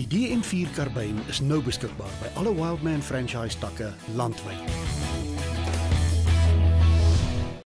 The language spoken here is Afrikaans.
Die DM4 karbyn is nou beskikbaar by alle Wildman franchise takke landwyd.